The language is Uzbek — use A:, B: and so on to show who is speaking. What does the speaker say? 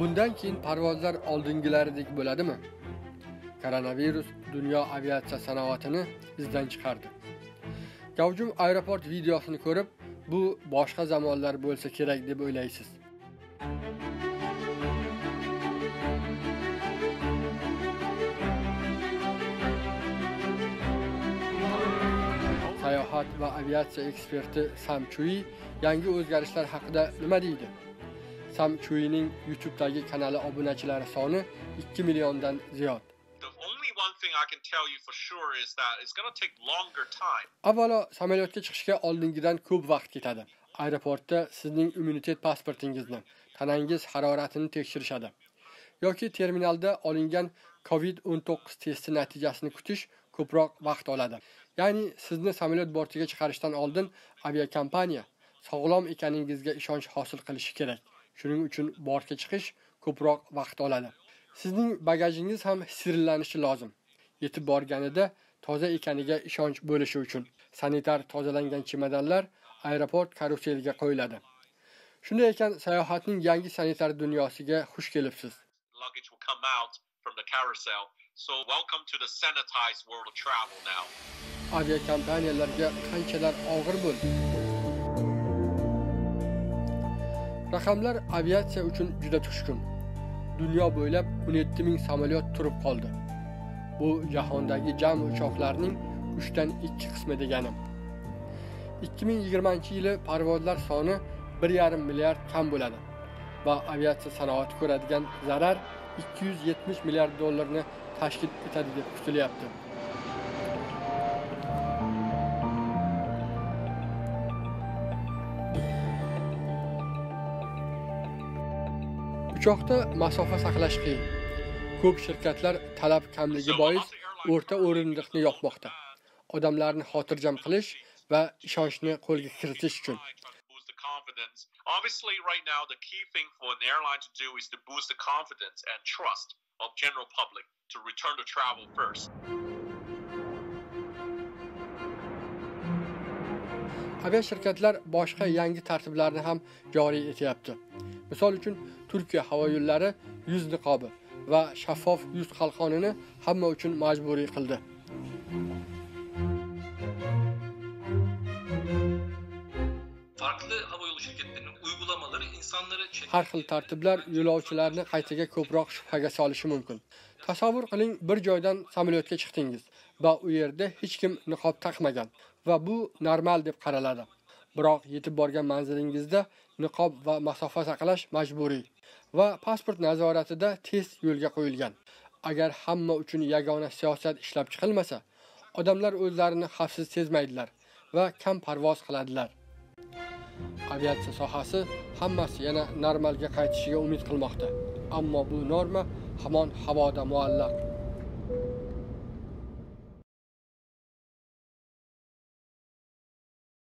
A: Bundan keyin parvozlar oldingilaridek bo'ladimi? Koronavirus dunyo aviatsiya sanoatini izdan chiqardi. Gavjum aeroport videosini ko'rib, bu boshqa zamonlar bo'lsa kerak deb o'ylaysiz. Sayohat va aviatsiya eksperti Sam Chui yangi o'zgarishlar haqida nima deydi? Sam Chuining YouTube'dagi kanali obunachilari soni 2 milliondan ziyod. Avvalo, samolyotga chiqishga oldingidan ko'p vaqt ketadi. Aeroportda sizning immunitet pasportingizni, tanangiz haroratini tekshirishadi. yoki terminalda olingan COVID-19 testi natijasini kutish ko'proq vaqt oladi. Ya'ni sizni samolyot bortiga chiqarishdan oldin aviakompaniya sog'lom ekaningizga ishonch hosil qilishi kerak. Shuning uchun bortga chiqish ko'proq vaqt oladi. Sizning bagajingiz ham sirlanishi lozim. Yetib borganida toza ekaniga ishonch bo'lishi uchun sanitar tozalangan chemodanlar aeroport karuseliga qo'yiladi. Shunday ekan, sayohatning yangi sanitar dunyosiga xush kelibsiz.
B: Luggage will come out from the carousel. So welcome to the sanitized world of travel now.
A: aviakompaniyalarga qanchalar og'ir bo'ldi. Raqamlar aviatsiya uchun juda tushkun. Dunyo bo'ylab 17 ming samolyot turib qoldi. Bu jahondagi jami uchoqlarning 3 dan 2 qismi degani. 2020-yili parvozlar soni 1,5 milliard kam bo'ladi va aviatsiya sanoati ko'radigan zarar 270 milliard dollarni tashkil etadi deb kutilyapti. Uchoqda masofa saqlash qiyin. Ko'p shirkatlar talab kamligi bois o'rta o'rindiqni yopmoqda. Odamlarni xotirjam qilish va ishonchni qo'lga kiritish uchun.
B: Obviously, right now, the key thing for an airline to do is to boost the confidence and trust of general public to return to travel first.
A: Avia shirkatlar boshqa yangi tartiblarni ham joriy etyapti. Misol uchun, Turkiya havo yo'llari yuz niqobi va shaffof yuz qalqonini hamma uchun majburiy qildi.
C: Farklı uygulamaları çek-
A: Har xil tartiblar yo'lovchilarni qaytaga ko'proq shubhaga solishi mumkin. Tasavvur qiling, bir joydan samolyotga chiqdingiz va u yerda hech kim niqob taqmagan va bu normal deb qaraladi. Biroq yetib borgan manzilingizda niqob va masofa saqlash majburiy va pasport nazoratida test yo'lga qo'yilgan. Agar hamma uchun yagona siyosat ishlab chiqilmasa, odamlar o'zlarini xavfsiz sezmaydilar va kam parvoz qiladilar. Aviatsiya sohasi hammasi yana normalga qaytishiga umid qilmoqda. Ammo bu norma hamon havoda muallaq.